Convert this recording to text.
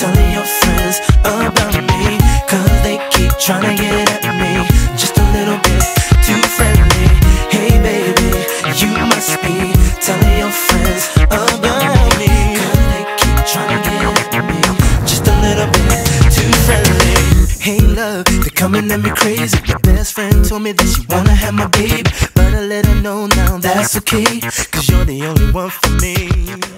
telling your friends about me. Cause they keep trying to get at me. Just a little bit too friendly. Hey baby, you must be telling your friends about me. Cause they keep trying to get at me. Just a little bit too friendly. Hey love, they're coming at me crazy. Your best friend told me that she wanna have my baby. But I let her know now that's okay. Cause you're the only one for me.